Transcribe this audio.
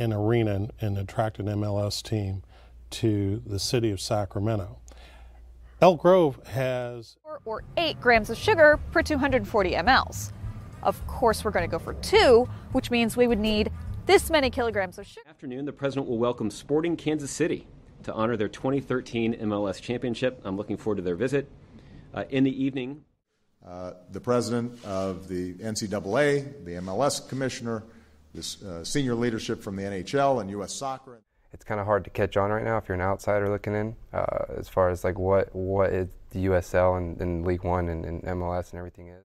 an arena and, and attract an MLS team to the city of Sacramento. Elk Grove has Four or 8 grams of sugar per 240 mLs. Of course, we're going to go for two, which means we would need this many kilograms of sugar. afternoon, the president will welcome Sporting Kansas City to honor their 2013 MLS championship. I'm looking forward to their visit. Uh, in the evening, Uh, the president of the NCAA, the MLS commissioner, this uh, senior leadership from the NHL and U.S. Soccer. it's kind of hard to catch on right now if you're an outsider looking in, uh, as far as like what what is the USL and, and League One and, and MLS and everything is.